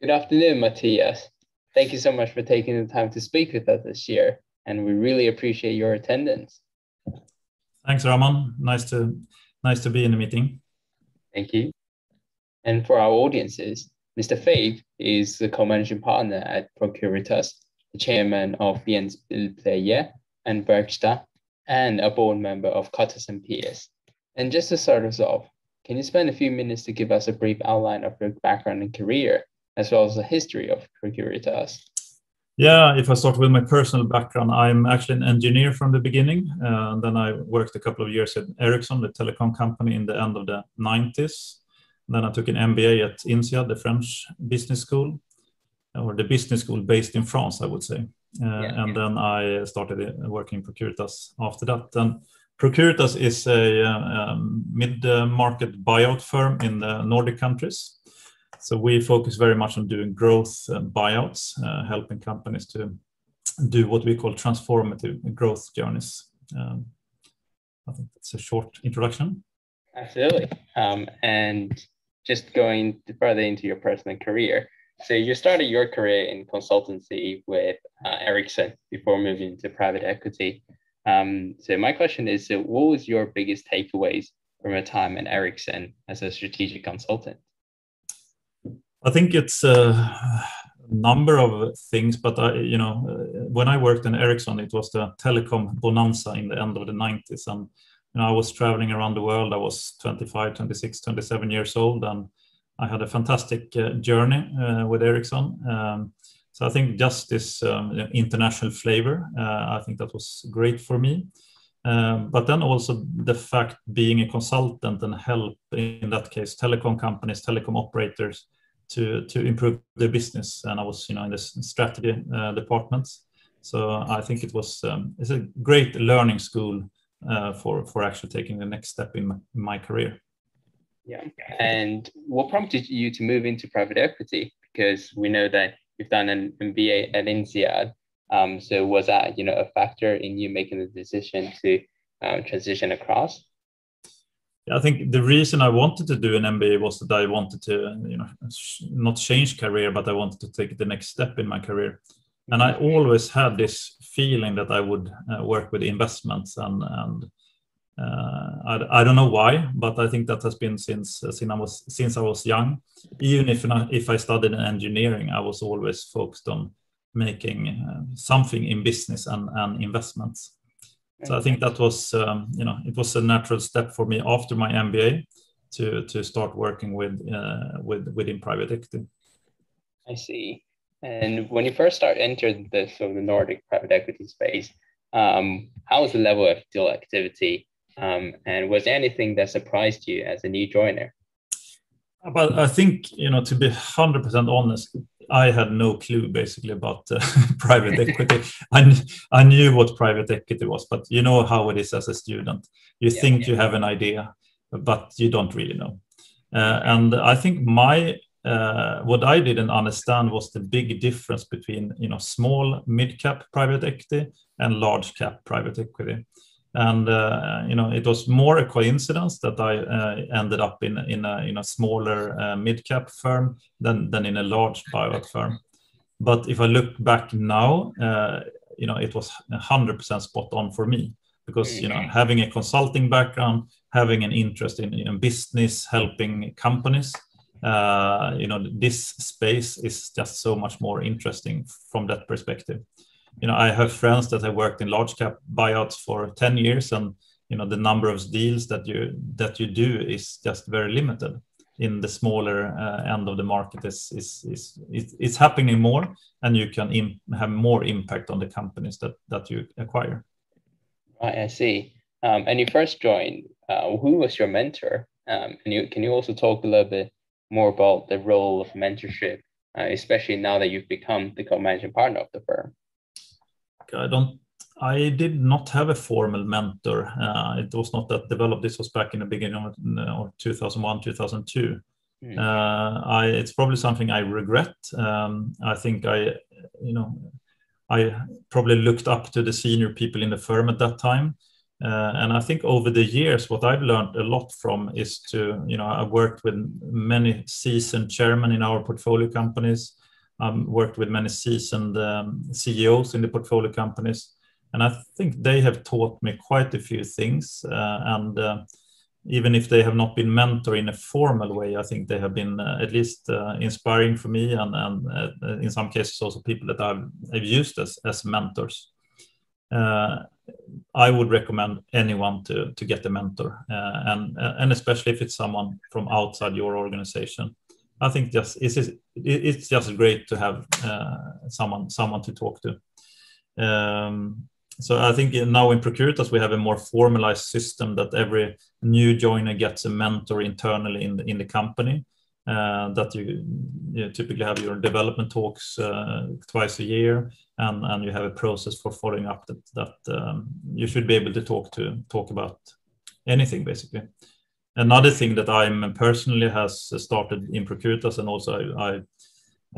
Good afternoon, Mattias. Thank you so much for taking the time to speak with us this year, and we really appreciate your attendance. Thanks, Ramon. Nice to nice to be in the meeting. Thank you. And for our audiences, Mr. Feiff is the co-managing partner at Procuritas, the chairman of Jens Billplayer and Verksta, and a board member of Cotters and Pierce. And just to start us off, can you spend a few minutes to give us a brief outline of your background and career as well as the history of Procuritas. Yeah, if I start with my personal background, I'm actually an engineer from the beginning. Uh, and then I worked a couple of years at Ericsson, the telecom company, in the end of the 90s. then I took an MBA at INSEAD, the French business school, or the business school based in France, I would say. Uh, yeah, and yeah. then I started uh, working Procuritas after that. And Procuritas is a uh, um, mid-market buyout firm in the Nordic countries. So we focus very much on doing growth and buyouts, uh, helping companies to do what we call transformative growth journeys. Um, I think that's a short introduction. Absolutely. Um, and just going further into your personal career. So you started your career in consultancy with uh, Ericsson before moving to private equity. Um, so my question is, so what was your biggest takeaways from your time at Ericsson as a strategic consultant? I think it's a number of things, but I, you know, when I worked in Ericsson, it was the telecom bonanza in the end of the 90s, and you know, I was traveling around the world. I was 25, 26, 27 years old, and I had a fantastic uh, journey uh, with Ericsson. Um, so I think just this um, international flavor, uh, I think that was great for me. Um, but then also the fact being a consultant and help in that case telecom companies, telecom operators to to improve their business. And I was, you know, in the strategy uh, departments. So I think it was um, it's a great learning school uh, for for actually taking the next step in my, in my, career. Yeah. And what prompted you to move into private equity? Because we know that you've done an MBA at INSEAD. Um, so was that you know a factor in you making the decision to um, transition across? I think the reason I wanted to do an MBA was that I wanted to, you know, not change career, but I wanted to take the next step in my career. And I always had this feeling that I would uh, work with investments, and and uh, I, I don't know why, but I think that has been since uh, since I was since I was young. Even if if I studied in engineering, I was always focused on making uh, something in business and, and investments. So I think that was, um, you know, it was a natural step for me after my MBA to to start working with uh, with within private equity. I see. And when you first started entering the sort of the Nordic private equity space, um, how was the level of deal activity? Um, and was anything that surprised you as a new joiner? But I think you know to be hundred percent honest, I had no clue basically about uh, private equity. I, I knew what private equity was, but you know how it is as a student. You yeah, think yeah. you have an idea, but you don't really know. Uh, and I think my uh, what I didn't understand was the big difference between you know small mid cap private equity and large cap private equity and uh, you know it was more a coincidence that I uh, ended up in in a, in a smaller uh, mid cap firm than than in a large buyout firm. But if I look back now, uh, you know it was hundred percent spot on for me because you know mm-hmm. having a consulting background, having an interest in, in business, helping companies. Uh, you know this space is just so much more interesting from that perspective you know, I have friends that have worked in large cap buyouts for 10 years and you know the number of deals that you that you do is just very limited in the smaller uh, end of the market. Is is is it's happening more and you can have more impact on the companies that that you acquire. Right i see. Um, and you first joined uh, who was your mentor? Um, and you can you also talk a little bit more about the role of mentorship uh, especially now that you've become the co-managing partner of the firm I don't. I did not have a formal mentor. Uh, it was not that developed. This was back in the beginning of, of 2001, 2002. Mm. Uh, I, it's probably something I regret. Um, I think I, you know, I probably looked up to the senior people in the firm at that time. Uh, and I think over the years, what I've learned a lot from is to, you know, I've worked with many seasoned chairmen in our portfolio companies. I've worked with many seasoned um, CEOs in the portfolio companies. And I think they have taught me quite a few things. Uh, and uh, even if they have not been mentor in a formal way, I think they have been uh, at least inspiring for me, and, and in some cases also people that I've, I've used as, as mentors. I would recommend anyone to to get a mentor, uh, and and especially if it's someone from outside your organization. I think just it's it's just great to have uh, someone someone to talk to. Um, so I think now in Procuritas we have a more formalized system that every new joiner gets a mentor internally in the, in the company. Uh, that you, you, typically have your development talks uh, twice a year, and, and you have a process for following up that, that um, you should be able to talk to talk about anything basically. Another thing that I'm personally has started in Procuritas and also I, I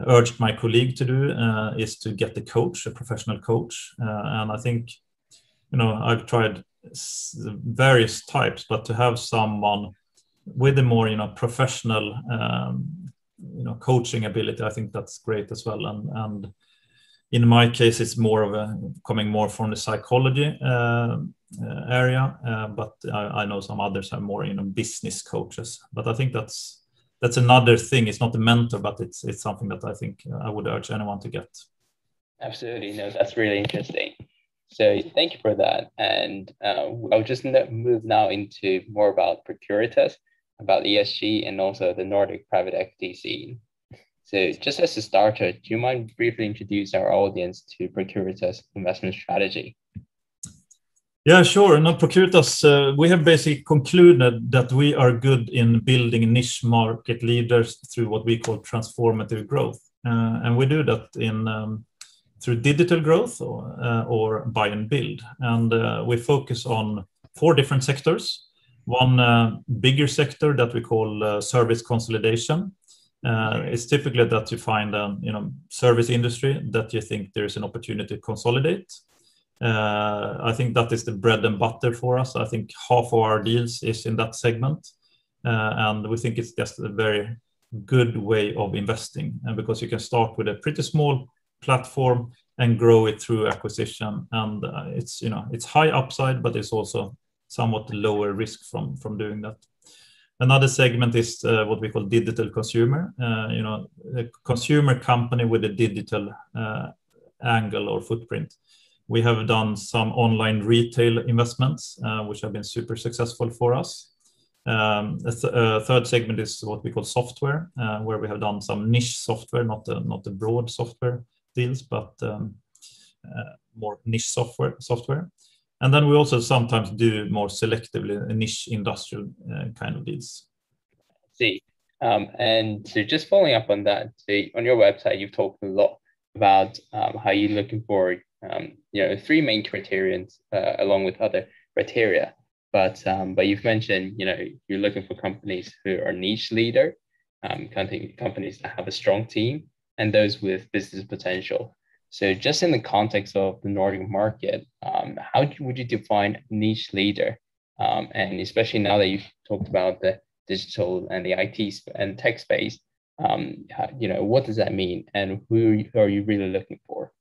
urged my colleague to do uh, is to get a coach, a professional coach. Uh, and I think, you know, I've tried various types, but to have someone with a more, you know, professional, um, you know, coaching ability, I think that's great as well. And and in my case, it's more of a coming more from the psychology uh, uh area, uh, but I, I know some others are more, you know, business coaches. But I think that's that's another thing. It's not a mentor, but it's it's something that I think I would urge anyone to get. Absolutely, no, that's really interesting. So thank you for that, and uh, I'll just move now into more about Procuritas, about ESG, and also the Nordic private equity scene. So just as a starter, do you mind briefly introduce our audience to Procuritas investment strategy? Yeah, sure. No, Procuritas, uh, we have basically concluded that we are good in building niche market leaders through what we call transformative growth. Uh, and we do that in um, through digital growth or, uh, or buy and build. And uh, we focus on four different sectors. One uh, bigger sector that we call uh, service consolidation. It's typically that you find a you know, service industry that you think there is an opportunity to consolidate uh, I think that is the bread and butter for us. I think half of our deals is in that segment, uh, and we think it's just a very good way of investing. And because you can start with a pretty small platform and grow it through acquisition, and uh, it's you know it's high upside, but it's also somewhat lower risk from from doing that. Another segment is uh, what we call digital consumer. Uh, you know, a consumer company with a digital uh, angle or footprint. We have done some online retail investments, uh, which have been super successful for us. Um, a, th a, third segment is what we call software, uh, where we have done some niche software, not the, not the broad software deals, but um, uh, more niche software. software. And then we also sometimes do more selectively niche industrial uh, kind of deals. see. Um, and so just following up on that, so on your website, you've talked a lot about um, how you're looking for um, you know three main criterions uh, along with other criteria but um, but you've mentioned you know you're looking for companies who are niche leader um, companies that have a strong team and those with business potential so just in the context of the nordic market um, how would you define niche leader? Um, and especially now that you've talked about the digital and the it and tech space um, you know what does that mean? And who are you really looking for?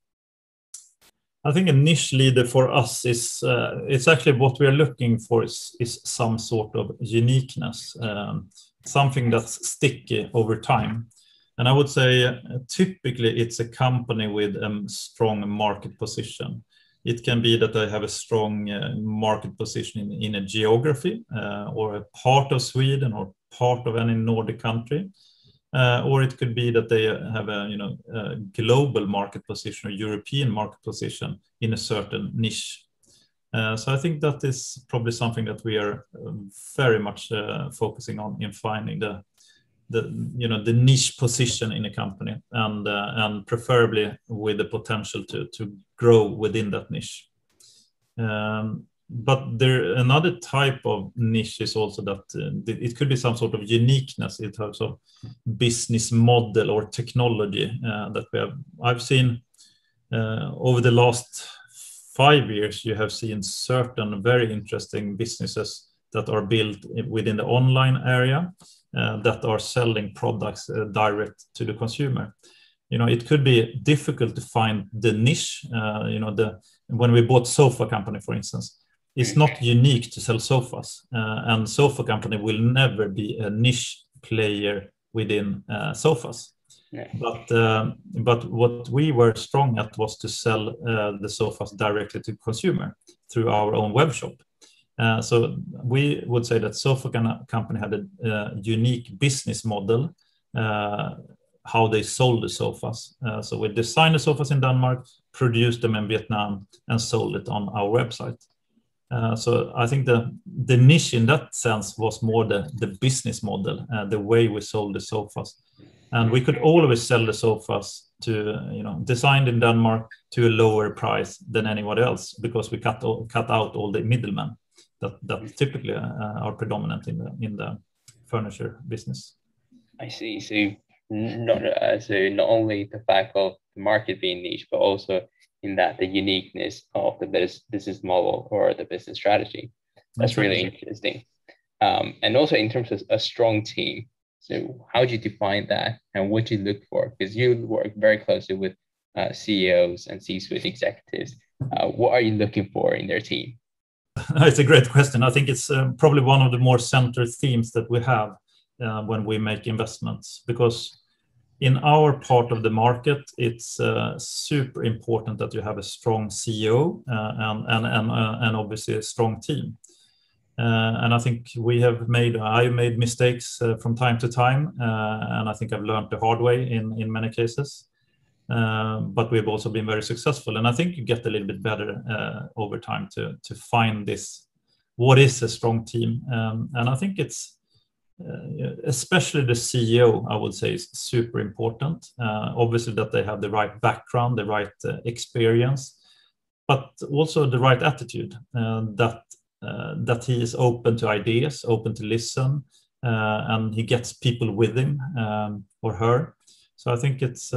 I think a niche leader for us is uh, it's actually what we are looking for is, is some sort of uniqueness, um, something that's sticky over time. And I would say uh, typically it's a company with a strong market position. It can be that they have a strong uh, market position in, a geography uh, or a part of Sweden or part of any Nordic country or it could be that they have a you know a global market position or European market position in a certain niche. So I think that is probably something that we are um, very much focusing on in finding the the you know the niche position in a company and uh, and preferably with the potential to to grow within that niche. Um, but there another type of niche is also that uh, it could be some sort of uniqueness in terms of business model or technology uh, that we have. I've seen uh, over the last five years, you have seen certain very interesting businesses that are built within the online area uh, that are selling products uh, direct to the consumer. You know, it could be difficult to find the niche. Uh, you know, the when we bought Sofa Company, for instance, it's not unique to sell sofas, and Sofa Company will never be a niche player within sofas. Yeah. But uh, but what we were strong at was to sell uh, the sofas directly to consumer through our own web shop. Uh, so we would say that Sofa company had a unique business model uh, how they sold the sofas. Uh, so we designed the sofas in Denmark, produced them in Vietnam, and sold it on our website. So I think the the niche in that sense was more the the business model, the way we sold the sofas, and we could always sell the sofas to you know designed in Denmark to a lower price than anyone else because we cut cut out all the middlemen that that typically uh, are predominant in the in the furniture business. I see. So not uh, so not only the fact of the market being niche, but also in that the uniqueness of the business model or the business strategy. That's really interesting. Um, and also in terms of a strong team. So how do you define that and what do you look for? Because you work very closely with uh, CEOs and C-suite executives. Uh, what are you looking for in their team? It's a great question. I think it's uh, probably one of the more central themes that we have uh, when we make investments because in our part of the market, it's uh, super important that you have a strong CEO uh, and and and, uh, and obviously a strong team. Uh, and I think we have made I made mistakes from time to time, and I think I've learned the hard way in in many cases. But we've also been very successful, and I think you get a little bit better over time to to find this. What is a strong team? Um, and I think it's uh, especially the CEO, I would say, is super important. Uh, obviously, that they have the right background, the right uh, experience, but also the right attitude. that that he is open to ideas, open to listen, and he gets people with him um, or her. So I think it's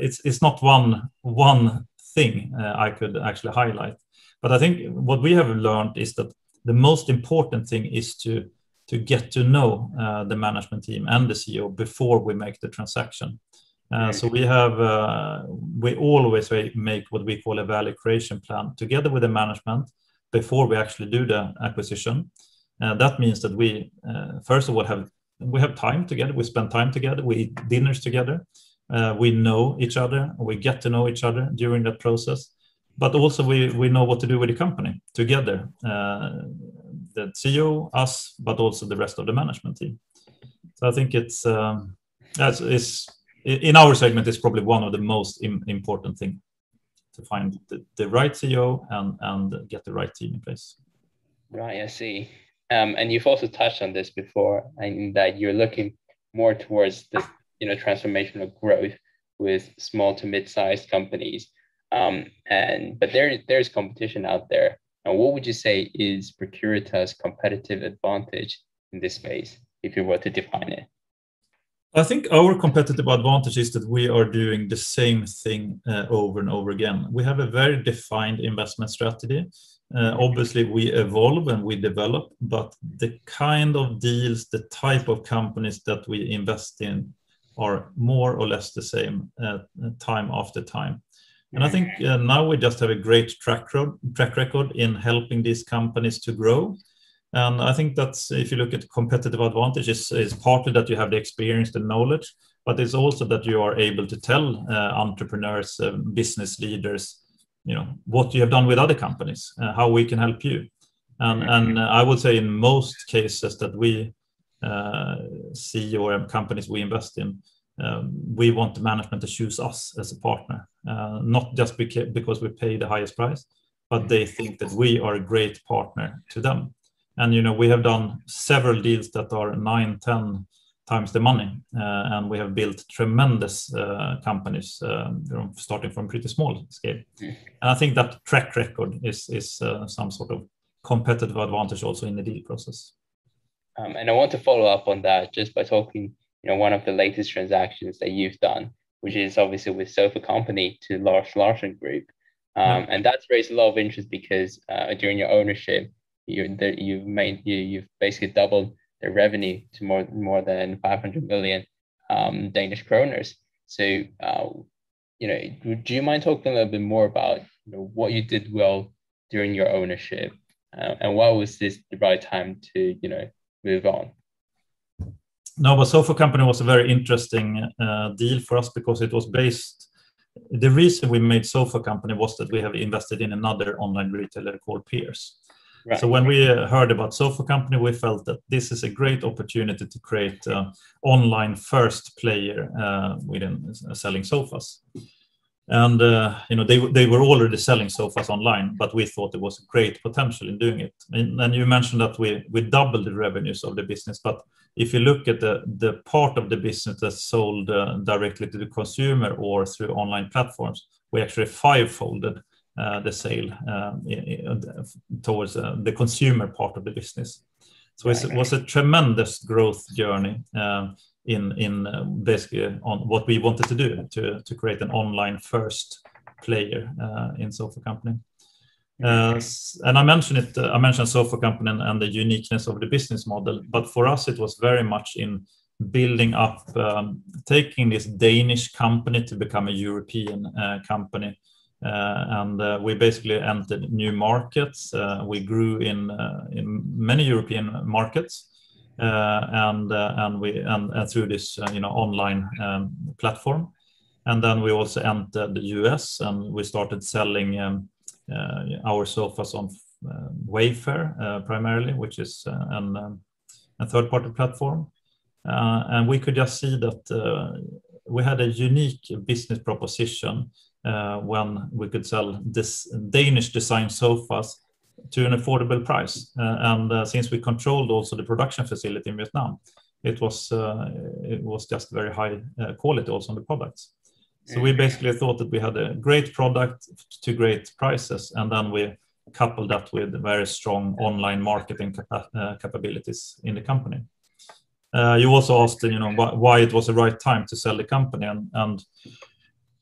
it's it's not one one thing I could actually highlight, but I think what we have learned is that the most important thing is to to get to know uh, the management team and the CEO before we make the transaction. Uh, so we have uh, we always make what we call a value creation plan together with the management before we actually do the acquisition. Uh, that means that we uh, first of all have we have time together. We spend time together. We eat dinners together. Uh, we know each other. We get to know each other during that process. But also we we know what to do with the company together the CEO, us, but also the rest of the management team. So I think it's um, that's is in our segment is probably one of the most Im important thing to find the, the, right CEO and and get the right team in place. Right, I see. Um, and you've also touched on this before, in that you're looking more towards the you know transformational growth with small to mid-sized companies. Um, and but there there's competition out there and what would you say is Procuritas' competitive advantage in this space, if you were to define it? I think our competitive advantage is that we are doing the same thing uh, over and over again. We have a very defined investment strategy. Uh, obviously, we evolve and we develop, but the kind of deals, the type of companies that we invest in are more or less the same uh, time after time. And I think uh, now we just have a great track, record in helping these companies to grow. And I think that's if you look at competitive advantages, is partly that you have the experience, the knowledge, but it's also that you are able to tell entrepreneurs, uh, business leaders, you know, what you have done with other companies, uh, how we can help you. And, and I would say in most cases that we uh, see or companies we invest in, um, we want the management to choose us as a partner, uh, not just because we pay the highest price, but they think that we are a great partner to them. And you know, we have done several deals that are nine, ten times the money, uh, and we have built tremendous uh, companies, uh, starting from pretty small scale. And I think that track record is is uh, some sort of competitive advantage also in the deal process. Um, and I want to follow up on that just by talking you know, one of the latest transactions that you've done, which is obviously with Sofa Company to Lars Larsen Group. Um, and that's raised a lot of interest because uh, during your ownership, you you've made you you've basically doubled the revenue to more more than 500 million um, Danish kroners. So, uh, you know, do you mind talking a little bit more about you know, what you did well during your ownership, uh, and why was this the right time to you know move on? No, but Sofa Company was a very interesting uh, deal for us because it was based. The reason we made Sofa Company was that we have invested in another online retailer called Pierce. Right. So when we uh, heard about Sofa Company, we felt that this is a great opportunity to create an online first player uh, within uh, selling sofas and uh, you know they they were already selling sofas online, but we thought there was a great potential in doing it. And, and you mentioned that we we doubled the revenues of the business, but if you look at the the part of the business that's sold uh, directly to the consumer or through online platforms, we actually fivefolded uh, the sale uh, towards uh, the consumer part of the business. So it was a tremendous growth journey. Um, in in uh, basically on what we wanted to do to to create an online first player uh, in Sofa Company. Uh, and I mentioned it. Uh, I mentioned Sofa Company and, and, the uniqueness of the business model. But for us, it was very much in building up, um, taking this Danish company to become a European uh, company. Uh, and we basically entered new markets. we grew in many European markets, uh, and uh, and we and, through this uh, you know online um, platform, and then we also entered the US and we started selling um, our sofas on Wayfair primarily, which is um, a third-party platform, and we could just see that we had a unique business proposition uh, when we could sell this Danish design sofas to an affordable price. Uh, and uh, since we controlled also the production facility in Vietnam, it was uh, it was just very high quality also on the products. So we basically thought that we had a great product to great prices, and then we coupled that with very strong online marketing capa uh, capabilities in the company. Uh, you also asked, you know, wh why it was the right time to sell the company, and, and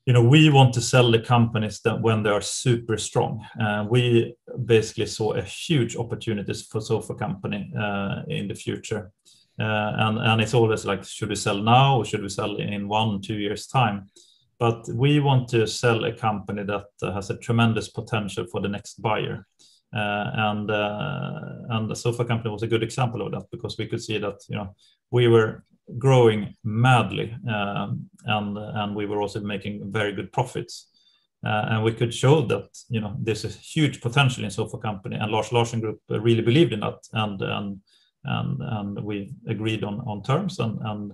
you know we want to sell the companies that when they are super strong. Uh, we basically saw a huge opportunities for sofa company uh, in the future. Uh, and and it's always like should we sell now or should we sell in one two years time? But we want to sell a company that has a tremendous potential for the next buyer. Uh, and uh, and the sofa company was a good example of that because we could see that you know we were growing madly, um, and and we were also making very good profits. Uh, and we could show that you know there's a huge potential in Sofa Company, and Lars Larsen Group really believed in that, and and and and we agreed on on terms, and and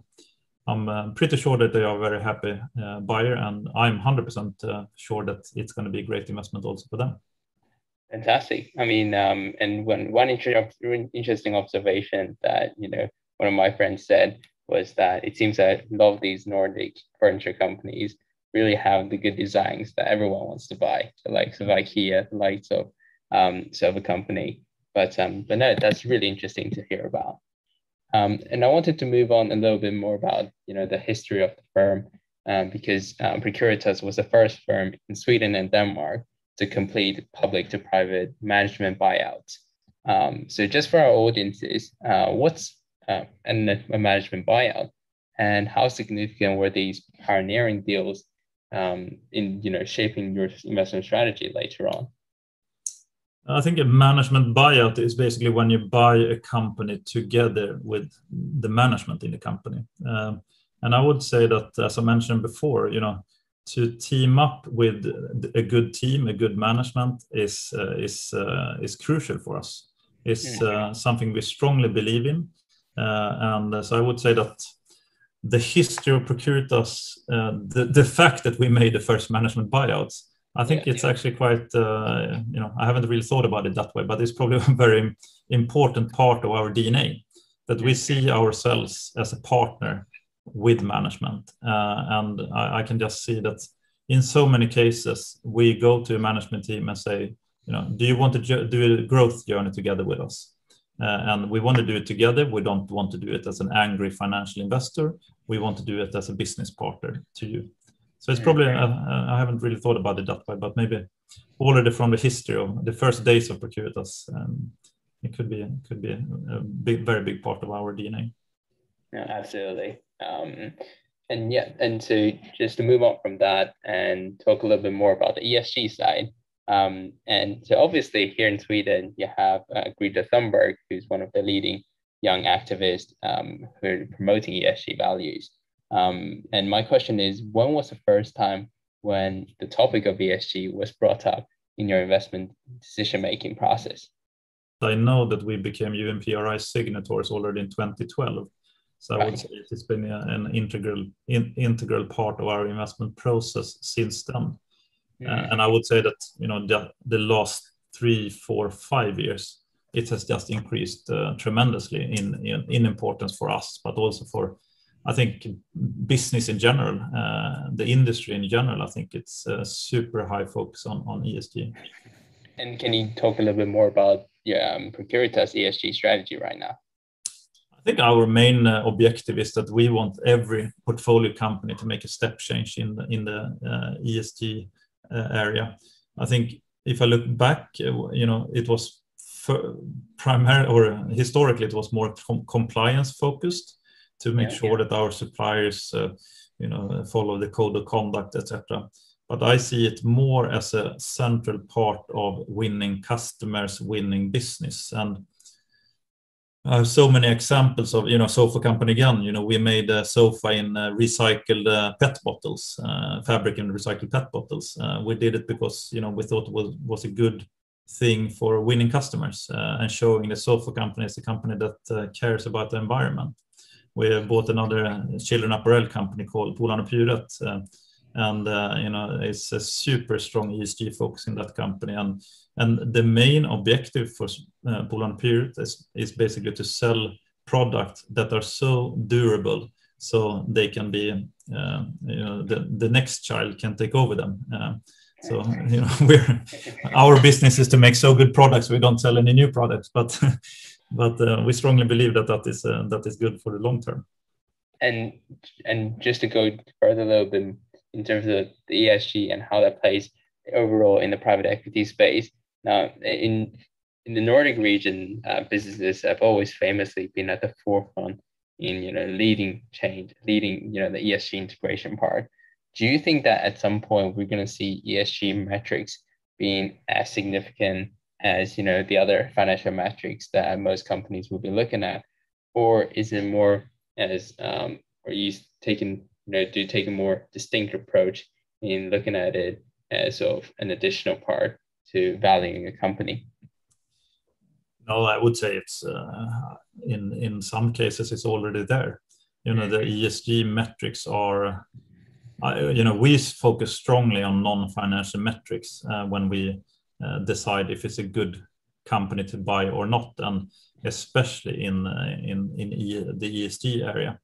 I'm uh, pretty sure that they are a very happy uh, buyer, and I'm 100% uh, sure that it's going to be a great investment also for them. Fantastic. I mean, um, and one one interesting observation that you know one of my friends said was that it seems that a lot of these Nordic furniture companies really have the good designs that everyone wants to buy, the likes of IKEA, the likes of um, Sofa Company. But um, but no, that's really interesting to hear about. Um, and I wanted to move on a little bit more about you know the history of the firm um, because um, Procuritas was the first firm in Sweden and Denmark to complete public to private management buyouts. Um, so just for our audiences, uh, what's uh, and a management buyout, and how significant were these pioneering deals um, in you know shaping your investment strategy later on? I think a management buyout is basically when you buy a company together with the management in the company. Um, and I would say that, as I mentioned before, you know, to team up with a good team, a good management is uh, is uh, is crucial for us. It's mm. uh, something we strongly believe in, and uh, so I would say that the history of Procuritas, uh, the, the fact that we made the first management buyouts, I think yeah, it's yeah. actually quite, uh, you know, I haven't really thought about it that way, but it's probably a very important part of our DNA that we see ourselves as a partner with management. Uh, and I, I, can just see that in so many cases, we go to a management team and say, you know, do you want to do a growth journey together with us? Uh, and we want to do it together. We don't want to do it as an angry financial investor. We want to do it as a business partner to you. So it's probably uh, uh, I haven't really thought about it that way, but maybe already from the history of the first days of Procuritas. Um, it could be could be a big, very big part of our DNA. Yeah, absolutely. Um, and yeah, and so just to move on from that and talk a little bit more about the ESG side. Um, and so obviously here in Sweden, you have uh, Greta Thunberg, who's one of the leading young activists um, who are promoting ESG values. Um, and my question is, when was the first time when the topic of ESG was brought up in your investment decision-making process? I know that we became UNPRI signatories already in 2012. So right. I would say it's been an integral in, integral part of our investment process since then. Mm. And I would say that you know the, the last three, four, five years, it has just increased uh, tremendously in, in, in importance for us, but also for I think business in general, uh, the industry in general. I think it's a super high focus on on ESG. And can you talk a little bit more about yeah, um, Procuritas ESG strategy right now? I think our main uh, objective is that we want every portfolio company to make a step change in the, in the uh, ESG area. I think if I look back, uh, you know, it was primarily or historically it was more com compliance focused to make yeah, sure yeah. that our suppliers, uh, you know, follow the code of conduct, etc but I see it more as a central part of winning customers, winning business. And I have so many examples of, you know, sofa company again, you know, we made a sofa in uh, recycled uh, PET bottles, uh, fabric in recycled PET bottles. Uh, we did it because, you know, we thought it was, was a good thing for winning customers uh, and showing the sofa company as a company that uh, cares about the environment. We bought another children apparel company called Polarn och and uh, you know it's a super strong ESG focus in that company. And and the main objective for uh, Polarn Pyret is, is basically to sell products that are so durable so they can be uh, you know the, the next child can take over them. Uh, so you know we're our business is to make so good products we don't sell any new products. But but uh, we strongly believe that that is uh, that is good for the long term. And and just to go further little bit in terms of the ESG and how that plays overall in the private equity space. Now, in in the Nordic region, uh, businesses have always famously been at the forefront in you know leading change, leading you know the ESG integration part. Do you think that at some point we're going to see ESG metrics being as significant as you know the other financial metrics that most companies will be looking at, or is it more as um, are you taking you know, do take a more distinct approach in looking at it as of an additional part to valuing a company? No, I would say it's uh, in in some cases it's already there. You know, the mm-hmm. ESG metrics are, uh, you know, we focus strongly on non-financial metrics uh, when we uh, decide if it's a good company to buy or not, and especially in uh, in in e the ESG area.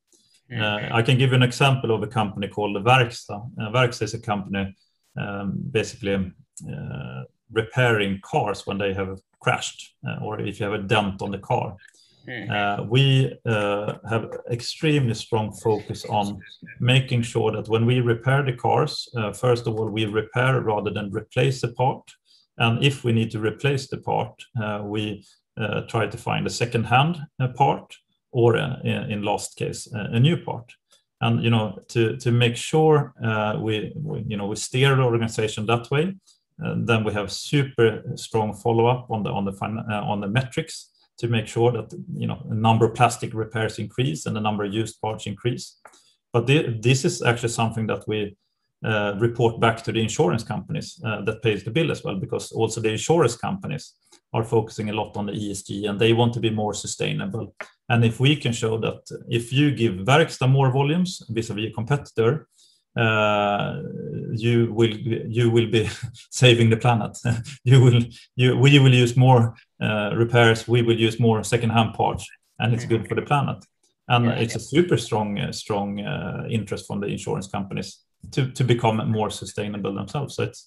Uh, I can give you an example of a company called Verksta. Uh, Verksta is a company um, basically uh, repairing cars when they have crashed uh, or if you have a dent on the car. Uh, we uh, have extremely strong focus on making sure that when we repair the cars, first of all, we repair rather than replace the part. And if we need to replace the part, we try to find a second-hand part or in last case a new part. And you know to to make sure uh, we, we, you know we steer the organization that way uh, then we have super strong follow up on the on the uh, on the metrics to make sure that you know the number of plastic repairs increase and the number of used parts increase. But th- this is actually something that we uh, report back to the insurance companies uh, that pays the bill as well because also the insurance companies are focusing a lot on the ESG and they want to be more sustainable. And if we can show that if you give Verksta more volumes vis-a-vis a competitor, uh, you will you will be saving the planet. you will you we will use more uh, repairs. We will use more second-hand parts, and it's good for the planet. And yeah, it's yeah. a super strong uh, strong uh, interest from the insurance companies to to become more sustainable themselves. So it's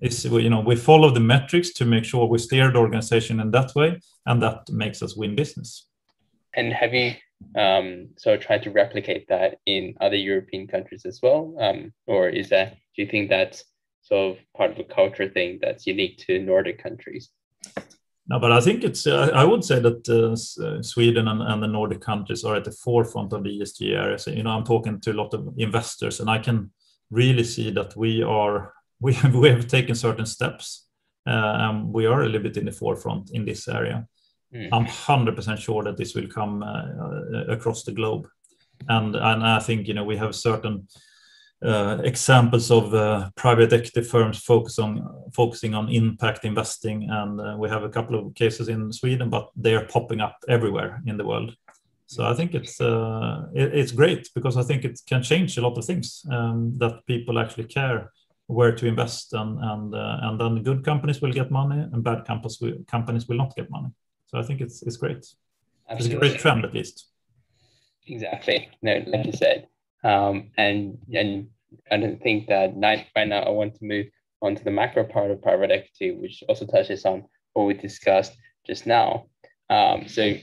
is you know we follow the metrics to make sure we steer the organization in that way and that makes us win business and have you um, so tried to replicate that in other european countries as well um, or is that do you think that's sort of part of a culture thing that's unique to Nordic countries. No, but I think it's. Uh, I would say that uh, uh, Sweden and, and, the Nordic countries are at the forefront of the ESG areas. You know, I'm talking to a lot of investors, and I can really see that we are we have, we have taken certain steps, uh, and we are a little bit in the forefront in this area. Mm. I'm hundred percent sure that this will come uh, uh, across the globe, and and I think you know we have certain uh, examples of uh, private equity firms focus on focusing on impact investing, and uh, we have a couple of cases in Sweden, but they are popping up everywhere in the world. So I think it's uh, it, it's great because I think it can change a lot of things um, that people actually care where to invest, and and uh, and then good companies will get money, and bad companies will, companies will not get money. So I think it's it's great. Absolutely. It's a great trend, at least. Exactly. No, like you said, um, and and I don't think that right now I want to move on to the macro part of private equity, which also touches on what we discussed just now. Um, so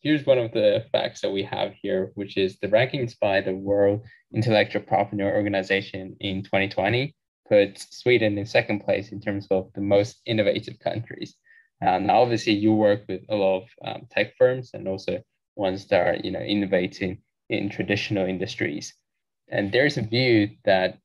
here's one of the facts that we have here, which is the rankings by the World Intellectual Property Organization in 2020 puts Sweden in second place in terms of the most innovative countries. Uh, now, obviously, you work with a lot of um, tech firms and also ones that are, you know, innovating in traditional industries. And there's a view that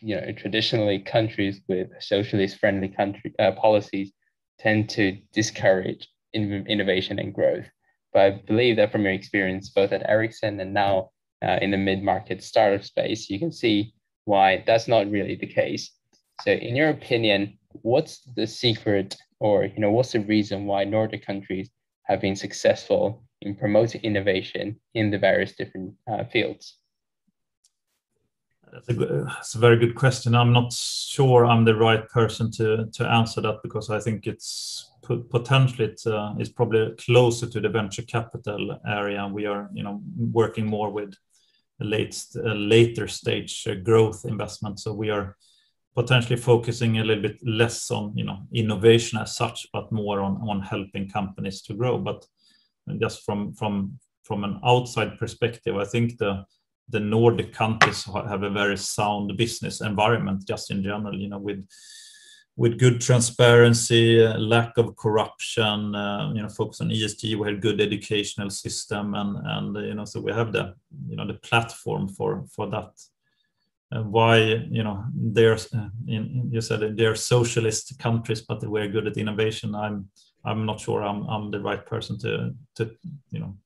you know traditionally countries with socialist friendly country uh, policies tend to discourage in, innovation and growth. But I believe that from your experience, both at Ericsson and now uh, in the mid-market startup space, you can see why that's not really the case. So, in your opinion, what's the secret, or you know, what's the reason why Nordic countries have been successful in promoting innovation in the various different uh, fields? That's a, that's a very good question. I'm not sure I'm the right person to to answer that because I think it's potentially uh, is probably closer to the venture capital area. We are you know working more with late uh, later stage uh, growth investment. So we are potentially focusing a little bit less on you know innovation as such, but more on on helping companies to grow. But just from from from an outside perspective, I think the the Nordic countries have a very sound business environment just in general, you know, with with good transparency, uh, lack of corruption, uh, you know, focus on ESG. We have a good educational system, and uh, you know, so we have the you know the platform for for that. why you know there's uh, in, you said they're socialist countries, but we're good at innovation. I'm I'm not sure I'm I'm the right person to to you know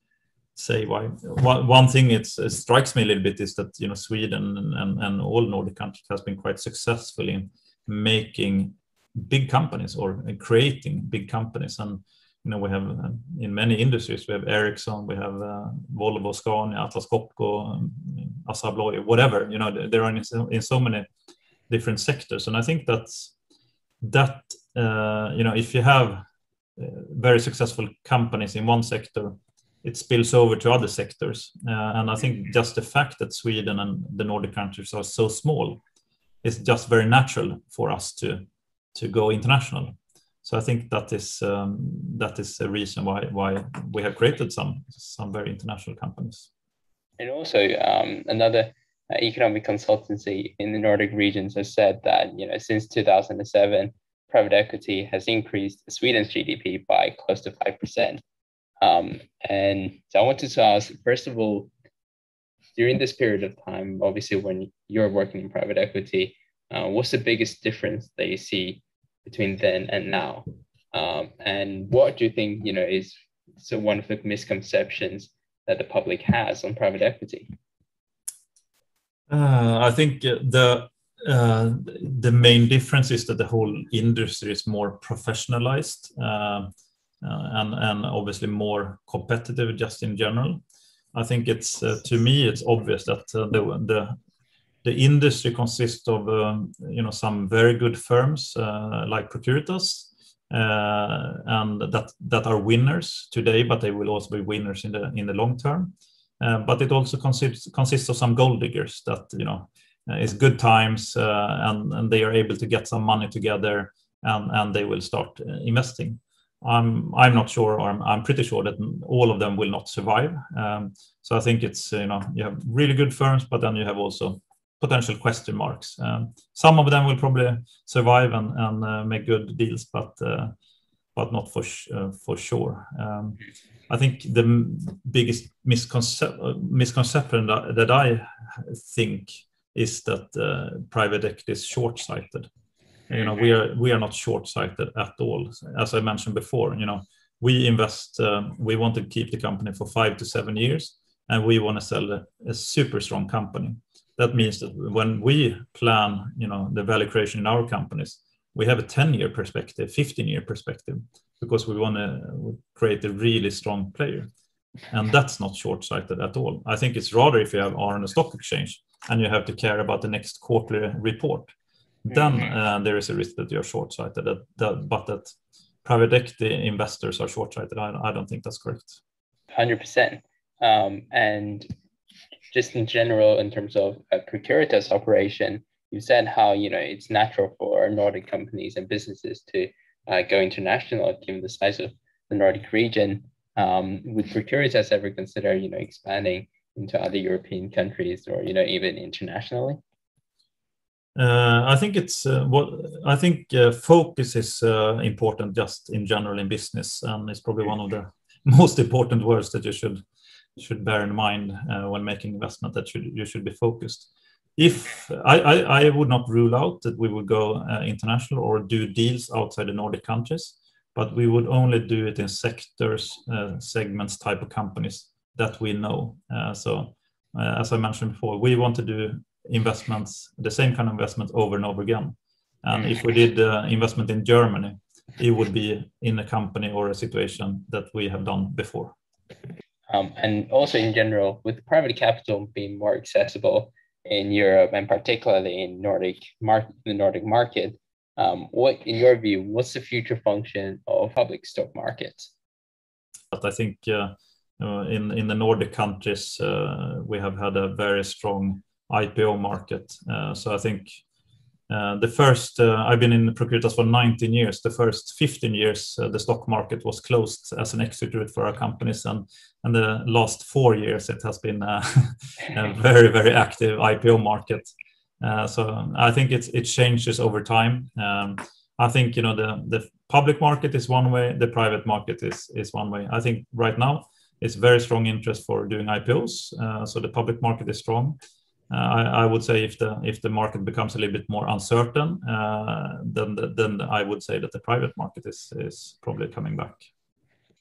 say why. One, thing it strikes me a little bit is that you know Sweden and, and all Nordic countries has been quite successful in making big companies or creating big companies and you know we have uh, in many industries we have Ericsson we have uh, Volvo Scania Atlas Copco um, Assa Abloy whatever you know there are in so, in so many different sectors and I think that's that uh, you know if you have uh, very successful companies in one sector it spills over to other sectors. Uh, and I think just the fact that Sweden and the Nordic countries are so small is just very natural for us to to go international. So I think that is um, that is a reason why why we have created some some very international companies. And also um, another uh, economic consultancy in the Nordic regions has said that you know since 2007 private equity has increased Sweden's GDP by close to five percent um, and so I wanted to ask, first of all, during this period of time, obviously when you're working in private equity, uh, what's the biggest difference that you see between then and now? Um, and what do you think, you know, is so one of the misconceptions that the public has on private equity? Uh, I think the uh, the main difference is that the whole industry is more professionalized. Uh, uh, and and obviously more competitive just in general. I think it's uh, to me it's obvious that uh, the the the industry consists of um, you know some very good firms like Procuritas uh, and that that are winners today, but they will also be winners in the in the long term. Uh, but it also consists consists of some gold diggers that you know uh, is good times and and they are able to get some money together and and they will start investing. I'm I'm not sure, or I'm, I'm pretty sure that all of them will not survive. Um, so I think it's you know you have really good firms, but then you have also potential question marks. Um, some of them will probably survive and, uh, make good deals, but uh, but not for uh, for sure. Um, I think the biggest misconce- misconception that, I think is that private equity is short-sighted. You know, we are we are not short-sighted at all. As I mentioned before, you know, we invest. Uh, we want to keep the company for five to seven years, and we want to sell a super strong company that means that when we plan you know the value creation in our companies we have a 10 year perspective 15 year perspective because we want to create a really strong player. And that's not short sighted at all. I think it's rather if you have are on a stock exchange and you have to care about the next quarterly report then mm-hmm. uh, there is a risk that you're short sighted that, that, but that private equity investors are short sighted I, I don't think that's correct. 100% um, and just in general, in terms of a Procuritas operation, you said how you know it's natural for Nordic companies and businesses to uh, go international given the size of the Nordic region. Um, would Procuritas ever consider you know expanding into other European countries or you know even internationally? Uh, I think it's uh, what I think uh, focus is uh, important just in general in business, and it's probably one of the most important words that you should should bear in mind uh, when making investment that should, you should be focused. If I, I, I would not rule out that we would go uh, international or do deals outside the Nordic countries, but we would only do it in sectors, uh, segments, type of companies that we know. So, as I mentioned before, we want to do investments, the same kind of investment over and over again. And if we did uh, investment in Germany, it would be in a company or a situation that we have done before. Um, and also in general, with private capital being more accessible in Europe and particularly in Nordic market, the Nordic market, um, what, in your view, what's the future function of public stock markets? But I think uh, uh, in in the Nordic countries, uh, we have had a very strong IPO market. Uh, so I think uh, the first, uh, I've been in Procuritas for 19 years. The first 15 years, uh, the stock market was closed as an exit route for our companies, and and the last four years it has been a, a very very active IPO market. Uh, so I think it's it changes over time. Um, I think you know the the public market is one way, the private market is is one way. I think right now it's very strong interest for doing IPOs, uh, so the public market is strong. Uh, I, would say if the if the market becomes a little bit more uncertain, uh, then then I would say that the private market is is probably coming back.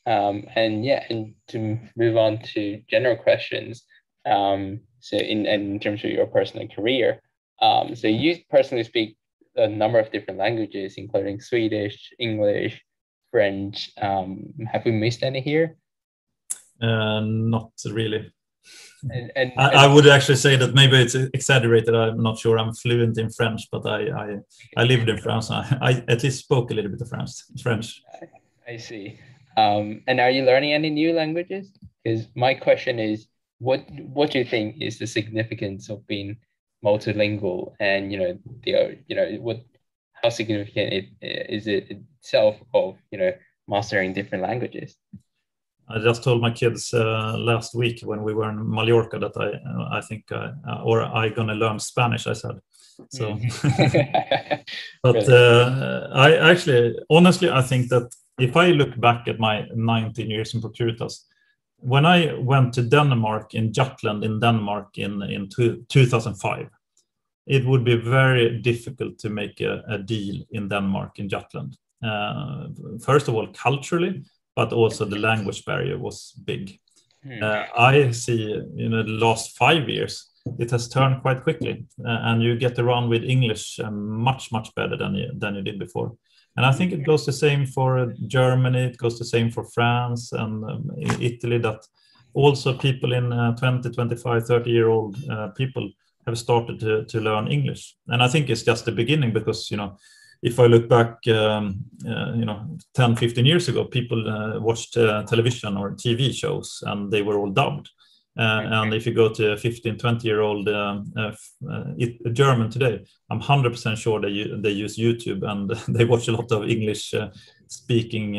Um, and yeah, and to move on to general questions. Um, so in in terms of your personal career, um, so you personally speak a number of different languages, including Swedish, English, French. Um, have we missed any here? Uh, not really. And, and, I, I, would actually say that maybe it's exaggerated. I'm not sure I'm fluent in French, but I I, I lived in France. I, I, at least spoke a little bit of French. French. I see. Um, and are you learning any new languages? Because my question is, what what do you think is the significance of being multilingual? And you know, the you know what how significant it is it itself of you know mastering different languages? I just told my kids uh, last week when we were in Mallorca that I uh, I think uh, or I gonna learn Spanish. I said so, mm. but uh, I actually honestly I think that if I look back at my 19 years in Procuritas, when I went to Denmark in Jutland in Denmark in in two, 2005, it would be very difficult to make a, a deal in Denmark in Jutland. Uh, first of all, culturally but also the language barrier was big. Mm. Uh, I see in the last five years, it has turned quite quickly, uh, and you get around with English uh, much, much better than you, than you did before. And I think it goes the same for Germany, it goes the same for France and um, Italy, that also people in uh, 20, 25, 30 year old uh, people have started to, to learn English. And I think it's just the beginning because, you know, if I look back, um, uh, you know, 10, 15 years ago, people uh, watched uh, television or TV shows and they were all dubbed. Uh, and if you go to a 15, 20 year old um, uh, uh, German today, I'm 100% sure they, they use YouTube and they watch a lot of English speaking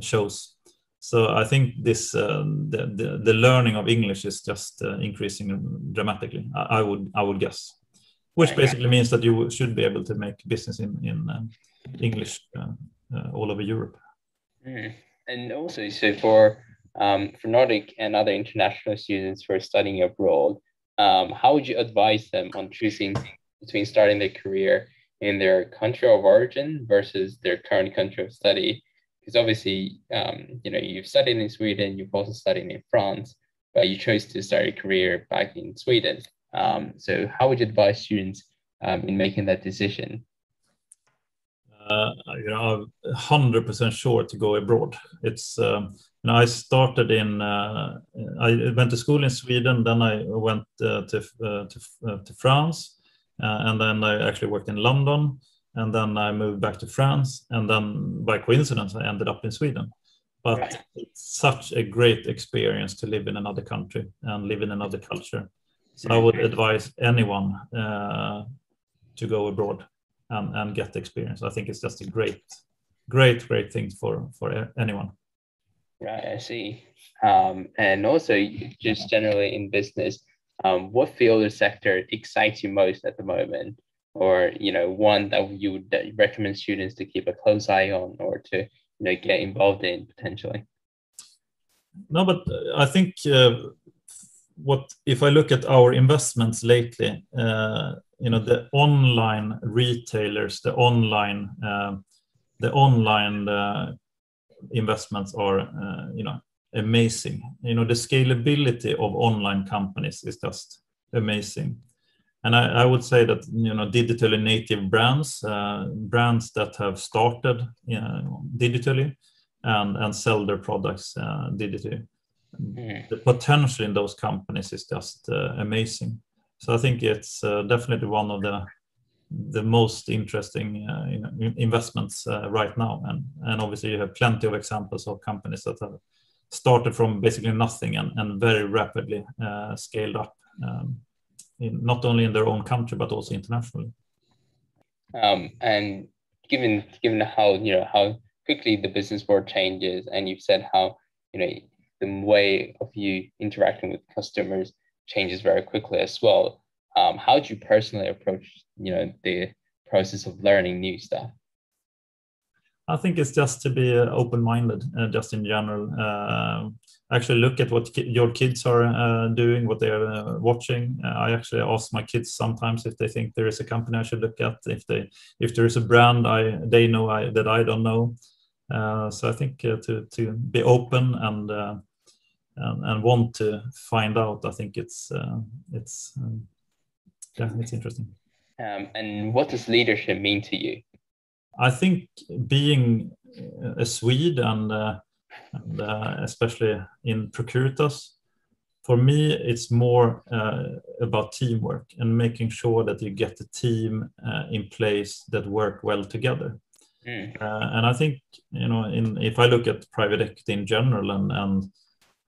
shows. so I think this uh, the, the, the learning of English is just uh, increasing dramatically. I, I, would I would guess, which basically means that you should be able to make business in in uh, English uh, uh, all over Europe. Mm. And also, so for um, for Nordic and other international students who are studying abroad, um, how would you advise them on choosing between starting their career in their country of origin versus their current country of study? because obviously, um, you know, you've studied in Sweden, you've also studied in France, but you chose to start a career back in Sweden. Um, so, how would you advise students um, in making that decision? Uh, you know, I'm hundred percent sure to go abroad. It's um, you know, I started in uh, I went to school in Sweden, then I went uh, to uh, to, uh, to France, uh, and then I actually worked in London and then I moved back to France, and then by coincidence I ended up in Sweden. But right. it's such a great experience to live in another country and live in another culture. So I would advise anyone uh, to go abroad and, and get the experience. I think it's just a great, great, great thing for for anyone. Right, I see. Um, and also, just generally in business, um, what field or sector excites you most at the moment? or you know one that you would recommend students to keep a close eye on or to you know get involved in potentially no but i think uh, what if i look at our investments lately uh, you know the online retailers the online uh, the online uh, investments are you know amazing. You know the scalability of online companies is just amazing. And I, I, would say that you know digitally native brands, uh, brands that have started you know, digitally and and sell their products uh, digitally, mm. the potential in those companies is just uh, amazing. So I think it's uh, definitely one of the the most interesting uh, you know, investments uh, right now, and and obviously you have plenty of examples of companies that have started from basically nothing and, and very rapidly scaled up. Um, in, not only in their own country but also internationally. Um, and given given how you know how quickly the business world changes, and you've said how you know the way of you interacting with customers changes very quickly as well. Um, how do you personally approach you know the process of learning new stuff? I think it's just to be uh, open-minded, uh, just in general. Uh, actually, look at what ki your kids are uh, doing, what they are uh, watching. Uh, I actually ask my kids sometimes if they think there is a company I should look at, if they if there is a brand I they know I, that I don't know. so I think to to be open and, and, and want to find out, I think it's it's um, yeah, it's interesting. Um, and what does leadership mean to you? I think being a Swede and, uh, and uh, especially in Procuritas, for me, it's more uh, about teamwork and making sure that you get a team uh, in place that work well together. Mm. and I think, you know, in, if I look at private equity in general and, and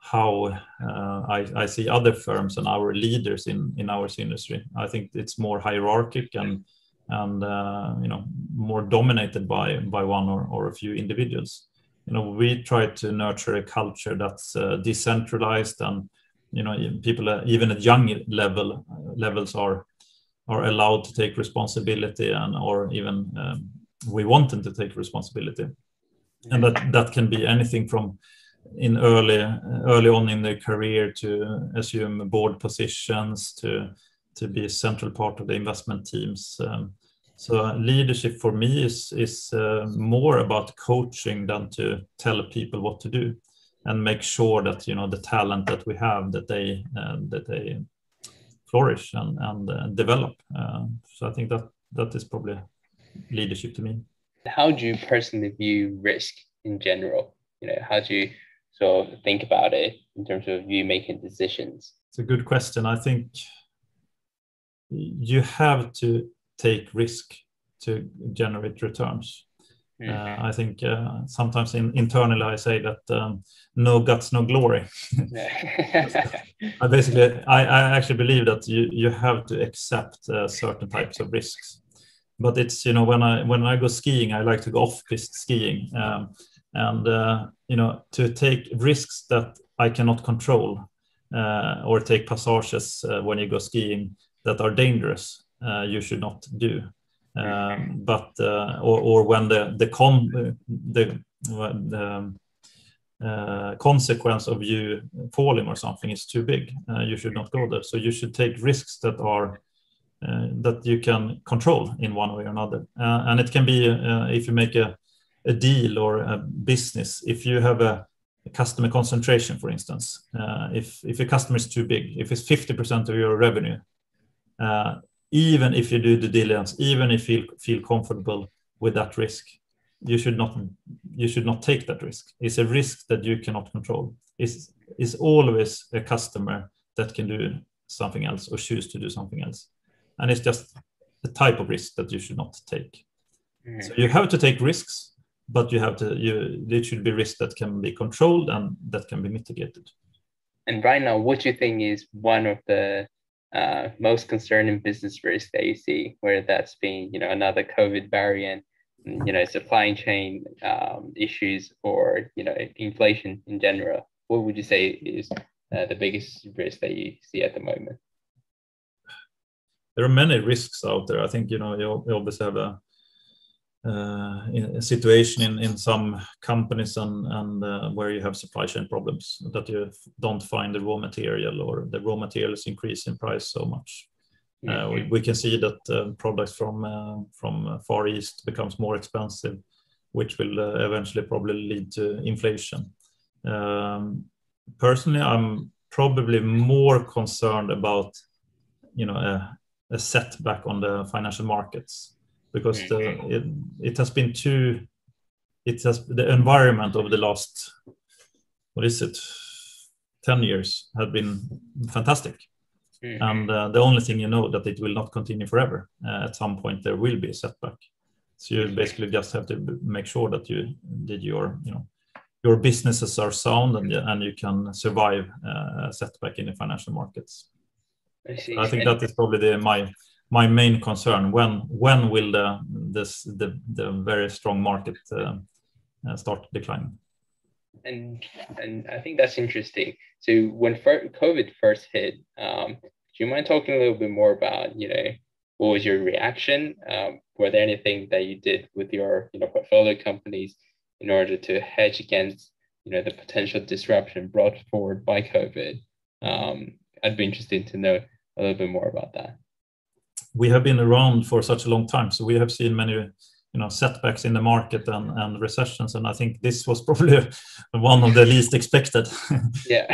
how uh, I, I, see other firms and our leaders in, in our industry, I think it's more hierarchic and and uh, you know more dominated by by one or, or a few individuals. You know we try to nurture a culture that's uh, decentralized and you know people even at young level levels are are allowed to take responsibility and or even um, we want them to take responsibility. And that that can be anything from in early early on in their career to assume board positions to to be a central part of the investment teams. Um, so leadership for me is is uh, more about coaching than to tell people what to do, and make sure that you know the talent that we have that they uh, that they flourish and and uh, develop. Uh, so I think that that is probably leadership to me. How do you personally view risk in general? You know, how do you so think about it in terms of you making decisions? It's a good question. I think you have to take risk to generate returns. Mm. Uh, I think uh, sometimes in, internally I say that um, no guts, no glory. I basically, I, I, actually believe that you, you have to accept uh, certain types of risks. But it's you know when I when I go skiing, I like to go off piste skiing. Um, and uh, you know to take risks that I cannot control uh, or take passages uh, when you go skiing that are dangerous. Uh, you should not do. Um, but uh, or, or when the the con the, the uh, consequence of you falling or something is too big, uh, you should not go there. So you should take risks that are uh, that you can control in one way or another. Uh, and it can be uh, if you make a, a deal or a business. If you have a, a customer concentration, for instance, uh, if if your customer is too big, if it's fifty percent of your revenue, even if you do the diligence, even if you feel, feel comfortable with that risk, you should not you should not take that risk. It's a risk that you cannot control. It's, it's always a customer that can do something else or choose to do something else. And it's just the type of risk that you should not take. Mm. So you have to take risks, but you have to you it should be risks that can be controlled and that can be mitigated. And right now, what do you think is one of the uh, most concerning business risks that you see, where that's been, you know, another COVID variant you know supply chain um, issues or you know inflation in general? What would you say is uh, the biggest risk that you see at the moment? There are many risks out there. I think you know you, always have a, uh, a situation in, in some companies and, and uh, where you have supply chain problems that you don't find the raw material or the raw materials increase in price so much. Uh, we, we, can see that uh, products from uh, from Far East becomes more expensive, which will eventually probably lead to inflation. Um, personally, I'm probably more concerned about you know a, a setback on the financial markets because the, mm-hmm. it, it has been too it has the environment over the last what is it 10 years have been fantastic Mm. And uh, the only thing you know that it will not continue forever. Uh, at some point, there will be a setback. So you basically just have to make sure that you did your, you know, your businesses are sound and, and you can survive uh, a setback in the financial markets. I. I think that is probably the, my my main concern. When when will the this the the very strong market uh, uh, start declining? and and I think that's interesting. So when fir- COVID first hit, um, do you mind talking a little bit more about you know what was your reaction? Um, were there anything that you did with your you know portfolio companies in order to hedge against you know the potential disruption brought forward by COVID? Um, I'd be interested to know a little bit more about that. We have been around for such a long time, so we have seen many you know setbacks in the market and, and recessions and i think this was probably one of the least expected. Yeah.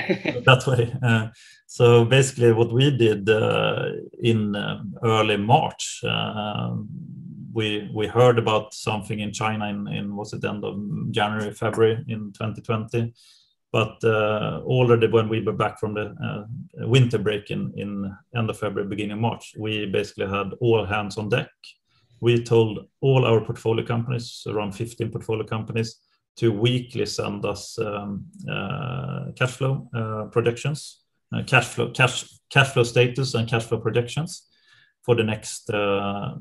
That way uh, so basically what we did uh, in uh, early march uh, we we heard about something in china in, in was it end of january february in 2020 but uh, already when we were back from the uh, winter break in, in end of february beginning of march we basically had all hands on deck we told all our portfolio companies, around 15 portfolio companies, to weekly send us um, uh, cash flow uh, projections, uh, cash flow cash cash flow status, and cash flow projections for the next uh,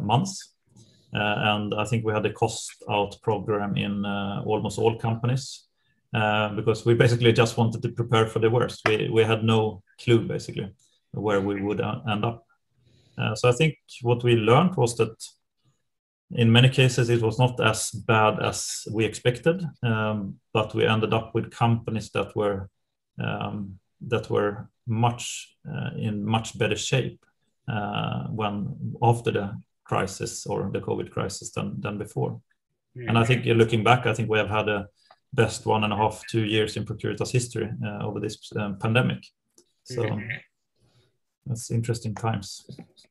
months. And I think we had a cost out program in almost all companies because we basically just wanted to prepare for the worst. We we had no clue basically where we would end up. Uh, so I think what we learned was that in many cases it was not as bad as we expected, um, but we ended up with companies that were um, that were much uh, in much better shape uh, when after the crisis or the COVID crisis than than before. Mm. And I think looking back, I think we have had a best one and a half two years in Procuritas history uh, over this um, pandemic. So. Mm that's interesting times.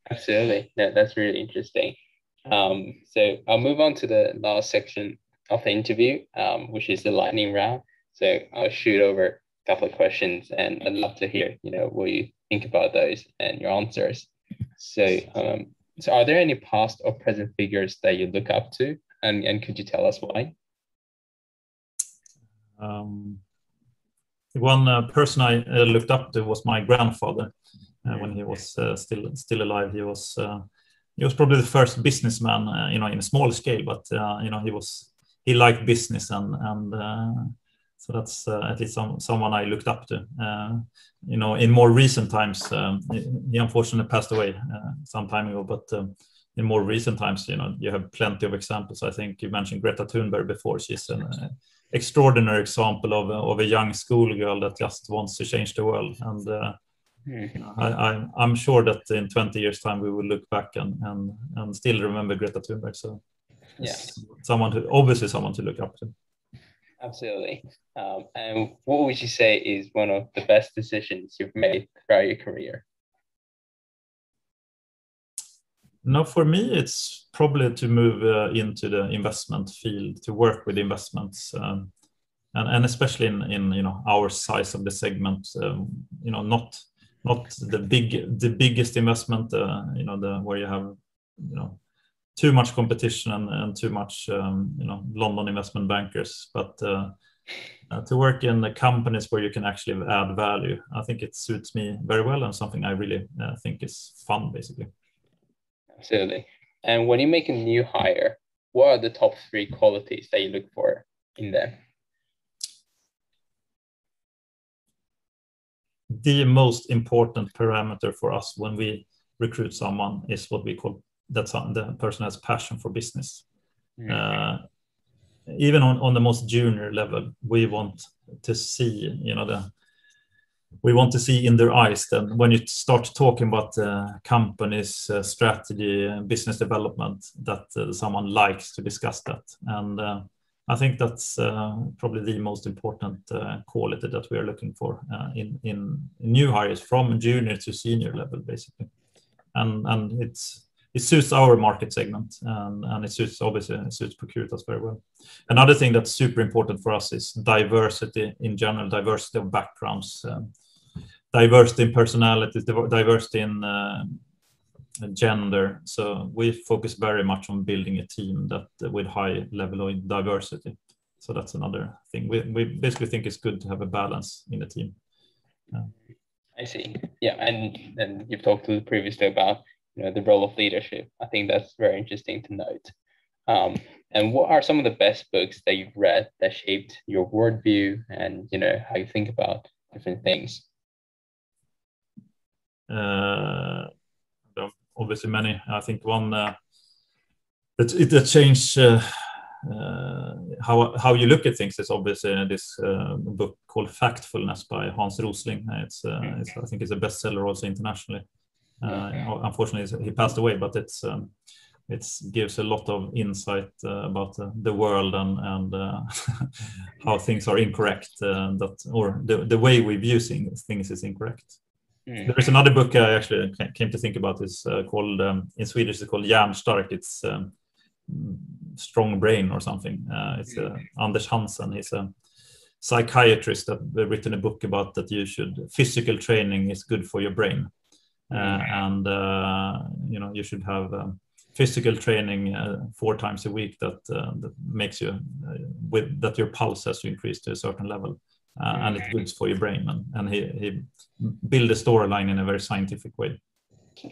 Absolutely, that, that's really interesting. Um, so I'll move on to the last section of the interview, um, which is the lightning round. So I'll shoot over a couple of questions, and I'd love to hear, you know, what you think about those and your answers. So, um, so are there any past or present figures that you look up to, and and could you tell us why? Um, one uh, person I uh, looked up to was my grandfather uh, when he was uh, still still alive. He was uh, he was probably the first businessman, you know, in a small scale, but you know, he was he liked business and and so that's uh, at least some, someone I looked up to. Uh, you know, in more recent times, um, he unfortunately passed away uh, some time ago, but um, in more recent times, you know, you have plenty of examples. I think you mentioned Greta Thunberg before. She's an uh, extraordinary example of a, of a young schoolgirl that just wants to change the world. And uh, mm. I, am sure that in 20 years' time, we will look back and, and, and still remember Greta Thunberg. So, yeah, someone who obviously someone to look up to. Absolutely. Um, and what would you say is one of the best decisions you've made throughout your career? No, for me, it's probably to move uh, into the investment field, to work with investments, um, and, and especially in, in you know our size of the segment, um, you know, not not the big the biggest investment, uh, you know, the where you have you know too much competition and, and too much um, you know London investment bankers, but uh, uh, to work in the companies where you can actually add value, I think it suits me very well and something I really uh, think is fun, basically. Absolutely. And when you make a new hire, what are the top three qualities that you look for in them? The most important parameter for us when we recruit someone is what we call that the person has passion for business. Mm-hmm. Uh, even on, on the most junior level, we want to see, you know, the we want to see in their eyes then when you start talking about uh, companies uh, strategy and business development that uh, someone likes to discuss that and uh, i think that's uh, probably the most important uh, quality that we are looking for in, in new hires from junior to senior level basically and and it's it suits our market segment and, and it suits obviously it suits Procuritas very well. Another thing that's super important for us is diversity in general, diversity of backgrounds, um, diversity in personalities, diversity in uh, gender. So we focus very much on building a team that with high level of diversity. So that's another thing. We, we basically think it's good to have a balance in the team. Yeah. I see. Yeah, and and you've talked to previously about you know the role of leadership. I think that's very interesting to note. Um, and what are some of the best books that you've read that shaped your worldview and you know how you think about different things? Uh, obviously, many. I think one uh, that it changed uh, uh, how how you look at things is obviously this uh, book called Factfulness by Hans Rosling. It's, uh, it's I think it's a bestseller also internationally. Uh, unfortunately, he passed away, but it's um, it gives a lot of insight uh, about uh, the world and and uh, how things are incorrect that or the, the way we view things, things is incorrect. Mm. There is another book I actually came to think about is uh, called um, in Swedish it's called Hjärnstark. It's um, strong brain or something. it's Anders Hansen. He's a psychiatrist that written a book about that you should physical training is good for your brain uh, and uh, you know you should have um, physical training uh, four times a week that that makes you with that your pulse has to increase to a certain level. Uh, and it's good for your brain. And, and he, he built a storyline in a very scientific way.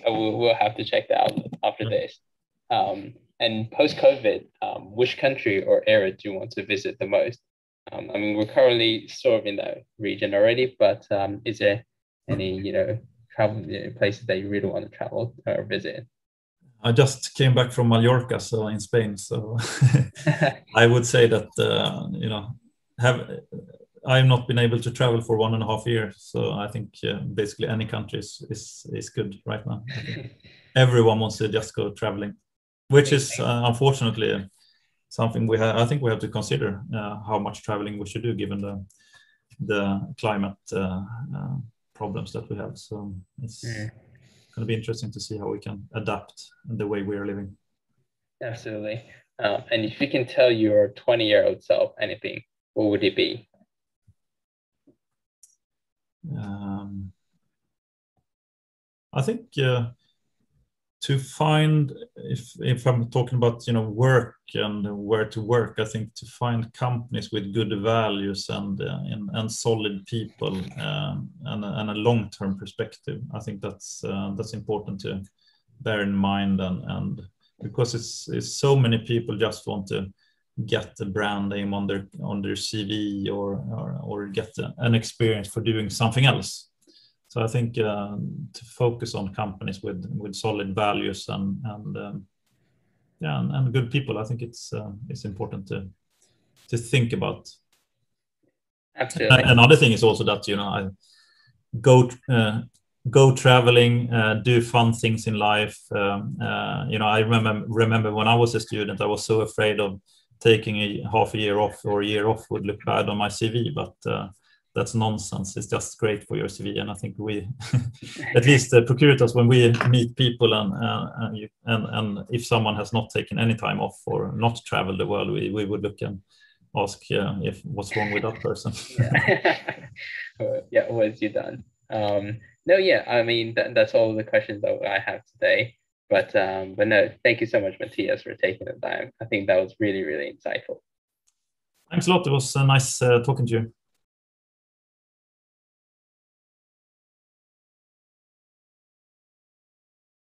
We'll, we'll have to check that out after this. Um, and post COVID, um, which country or area do you want to visit the most? Um, I mean, we're currently sort of in that region already, but um, is there any, you know, travel places that you really want to travel or visit? I just came back from Mallorca, so in Spain. So I would say that uh, you know have I've not been able to travel for one and a half years. So I think uh, basically any country is, is is good right now. Everyone wants to just go traveling, which is uh, unfortunately something we have. I think we have to consider uh, how much traveling we should do given the the climate uh, uh, problems that we have. So it's mm. going to be interesting to see how we can adapt the way we are living. Absolutely. And if you can tell your 20 year old self anything, what would it be? Um, I think uh, to find if if i'm talking about you know work and where to work i think to find companies with good values and uh, and, and, solid people um, and, and a long-term perspective i think that's uh, that's important to bear in mind and and because it's, it's so many people just want to get the brand name on their on their CV or or, or get an experience for doing something else. So I think uh, to focus on companies with with solid values and and um, yeah and, and, good people, I think it's uh, it's important to to think about. Absolutely. Another thing is also that you know I go uh, go traveling, uh, do fun things in life. Um, uh, you know, I remember remember when I was a student, I was so afraid of taking a half a year off or a year off would look bad on my CV, but uh, that's nonsense. It's just great for your CV, and I think we, at least uh, Procuritas, when we meet people and, uh, and, you, and and if someone has not taken any time off or not traveled the world, we we would look and ask uh, if what's wrong with that person. yeah. yeah, what have you done? Um, no, yeah, I mean that, that's all the questions that I have today. But um, but no, thank you so much, Mattias, for taking the time. I think that was really really insightful. Thanks a lot. It was uh, nice uh, talking to you.